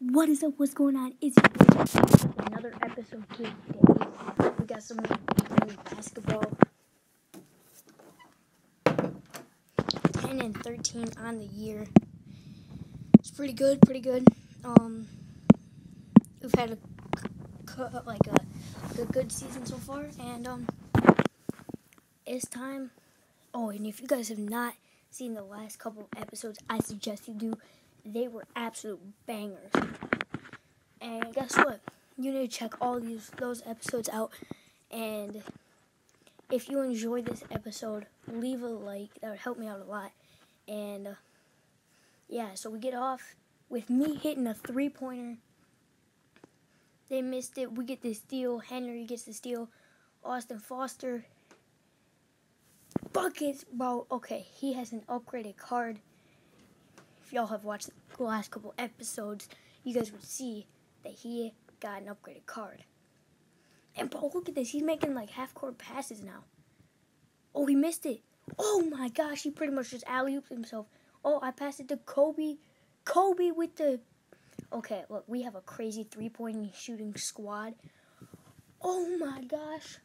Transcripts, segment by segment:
What is up? What's going on? It's another episode today. We got some basketball. 10 and 13 on the year. It's pretty good, pretty good. Um, we've had a like a good, good season so far, and um, it's time. Oh, and if you guys have not seen the last couple episodes, I suggest you do they were absolute bangers. And guess what? You need to check all these those episodes out. And if you enjoyed this episode, leave a like. That would help me out a lot. And uh, yeah, so we get off with me hitting a three pointer. They missed it. We get the steal. Henry gets the steal. Austin Foster buckets, bro. Okay, he has an upgraded card if y'all have watched the last couple episodes, you guys would see that he got an upgraded card. And bro, look at this. He's making like half court passes now. Oh, he missed it. Oh my gosh, he pretty much just alley oops himself. Oh, I passed it to Kobe. Kobe with the. Okay, look, we have a crazy three point shooting squad. Oh my gosh.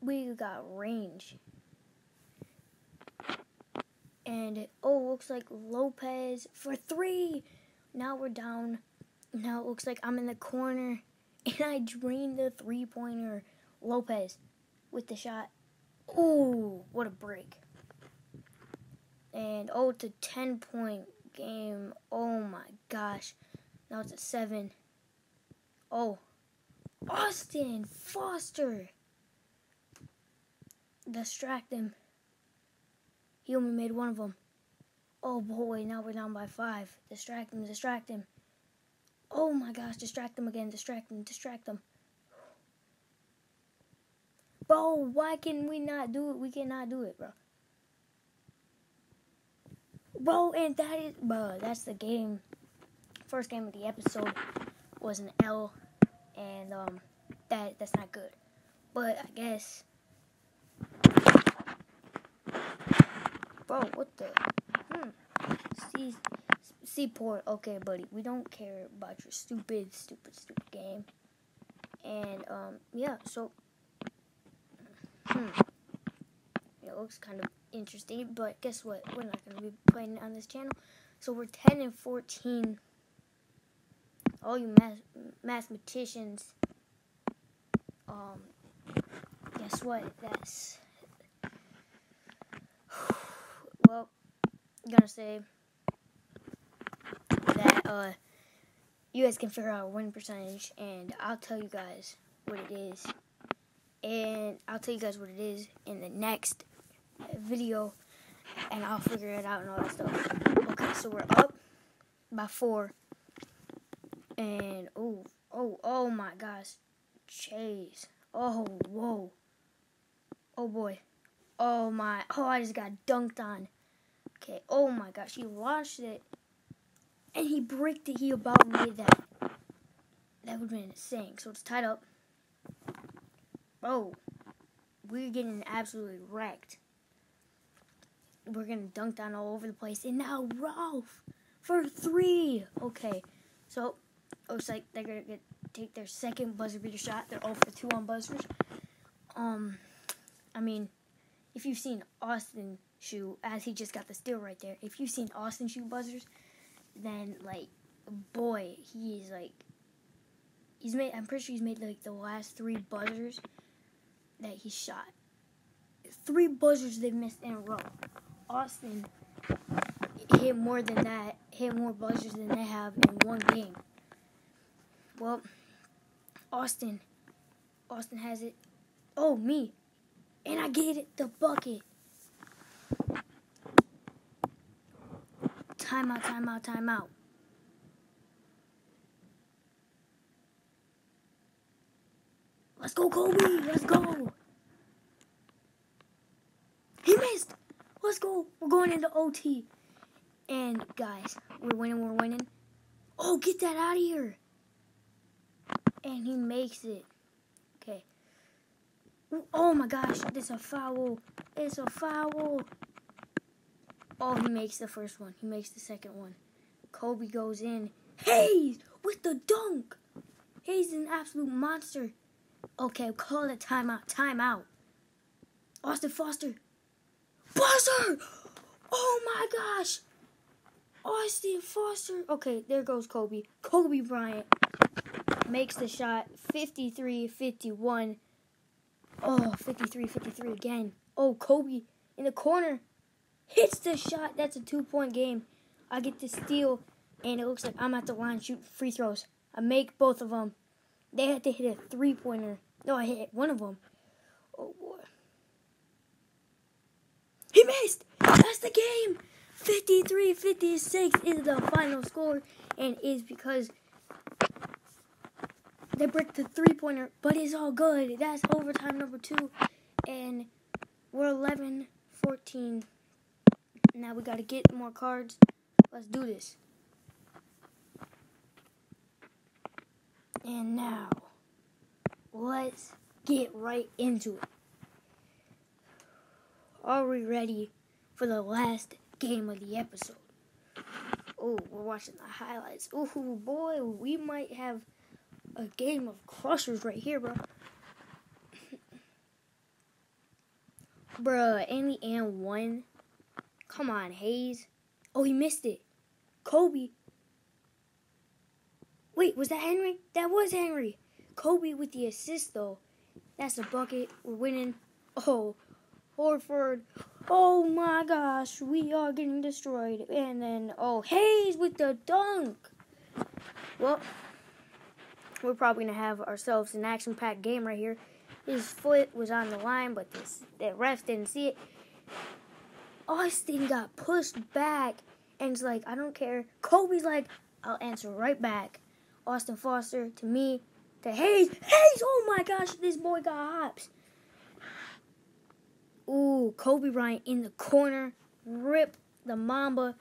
We got range. And oh, looks like Lopez for three. Now we're down. Now it looks like I'm in the corner. And I drained the three pointer. Lopez with the shot. Oh, what a break. And oh, it's a 10 point game. Oh my gosh. Now it's a 7. Oh, Austin Foster. Distract him. He only made one of them. Oh boy, now we're down by five. Distract him, distract him. Oh my gosh, distract him again, distract him, distract him. Bro, why can we not do it? We cannot do it, bro. Bro, and that is, bro, that's the game. First game of the episode was an L, and um, that that's not good. But I guess Bro, what the? Hmm. See, Seaport. Okay, buddy. We don't care about your stupid, stupid, stupid game. And, um, yeah, so. Hmm. It looks kind of interesting, but guess what? We're not going to be playing on this channel. So we're 10 and 14. All you math mathematicians, um, guess what? That's well, I'm gonna say that uh, you guys can figure out win percentage, and I'll tell you guys what it is, and I'll tell you guys what it is in the next video, and I'll figure it out and all that stuff. Okay, so we're up by four, and oh, oh, oh my gosh, Chase, oh, whoa, oh boy. Oh my, oh, I just got dunked on. Okay, oh my gosh, he launched it and he bricked it. He about made that. That would have been insane. So it's tied up. Oh, we're getting absolutely wrecked. We're getting dunked on all over the place. And now Ralph for three. Okay, so looks like they're gonna take their second buzzer beater shot. They're all for 2 on buzzers. Um, I mean, if you've seen Austin shoot, as he just got the steal right there, if you've seen Austin shoot buzzers, then like, boy, he is like, he's made. I'm pretty sure he's made like the last three buzzers that he shot. Three buzzers they've missed in a row. Austin hit more than that, hit more buzzers than they have in one game. Well, Austin, Austin has it. Oh, me. And I get it, the bucket. Timeout, time out. Let's go, Kobe. Let's go. He missed. Let's go. We're going into OT. And guys, we're winning, we're winning. Oh, get that out of here. And he makes it. Okay. Oh my gosh, it's a foul. It's a foul. Oh, he makes the first one. He makes the second one. Kobe goes in. Hayes with the dunk. Hayes is an absolute monster. Okay, call it timeout. Timeout. Austin Foster. Buzzer! Oh my gosh! Austin Foster. Okay, there goes Kobe. Kobe Bryant makes the shot 53 51. Oh, 53 53 again. Oh, Kobe in the corner hits the shot. That's a two point game. I get the steal, and it looks like I'm at the line shoot free throws. I make both of them. They had to hit a three pointer. No, I hit one of them. Oh boy. He missed! That's the game! 53 56 is the final score, and is because they break the three pointer, but it's all good. That's overtime number two, and we're 11 14. Now we gotta get more cards. Let's do this. And now, let's get right into it. Are we ready for the last game of the episode? Oh, we're watching the highlights. Oh boy, we might have a game of crushers right here, bro. Bruh, Andy and one. Come on, Hayes. Oh, he missed it. Kobe. Wait, was that Henry? That was Henry. Kobe with the assist, though. That's a bucket. We're winning. Oh, Horford. Oh my gosh, we are getting destroyed. And then, oh, Hayes with the dunk. Well, we're probably going to have ourselves an action packed game right here. His foot was on the line, but this, the ref didn't see it. Austin got pushed back and it's like, I don't care. Kobe's like, I'll answer right back. Austin Foster to me, to Hayes. Hayes, oh my gosh, this boy got hops. Ooh, Kobe Bryant in the corner, rip the Mamba.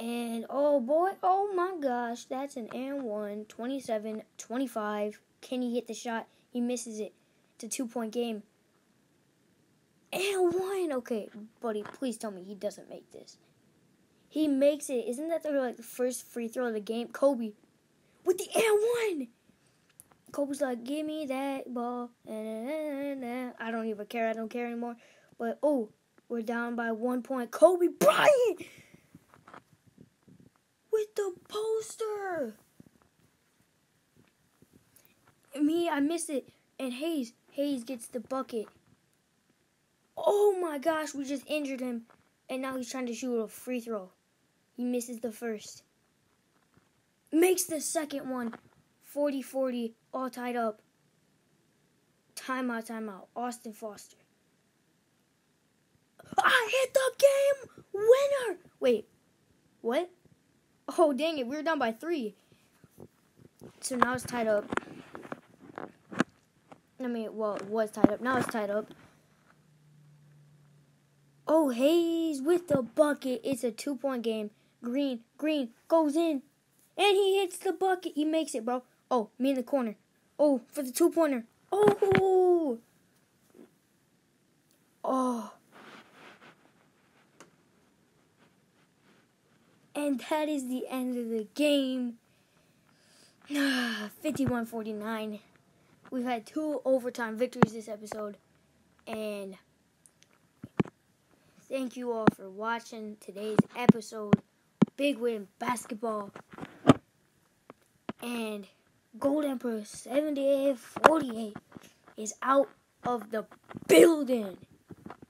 And oh boy, oh my gosh, that's an and one, 27 25. Can he hit the shot? He misses it. It's a two point game. And one. Okay, buddy, please tell me he doesn't make this. He makes it. Isn't that the like the first free throw of the game? Kobe with the and one. Kobe's like, give me that ball. And I don't even care. I don't care anymore. But oh, we're down by one point. Kobe Bryant with the poster. Me, I missed it. And Hayes, Hayes gets the bucket. Oh my gosh, we just injured him. And now he's trying to shoot a free throw. He misses the first. Makes the second one. 40 40, all tied up. Timeout, timeout. Austin Foster. I hit the game winner. Wait, what? Oh, dang it. We were down by three. So now it's tied up. I mean, well, it was tied up. Now it's tied up. Oh, Hayes with the bucket. It's a two point game. Green, Green goes in. And he hits the bucket. He makes it, bro. Oh, me in the corner. Oh, for the two pointer. Oh. Oh. And that is the end of the game. 51 49. We've had two overtime victories this episode. And thank you all for watching today's episode. Big win basketball. And Gold Emperor 78 48 is out of the building.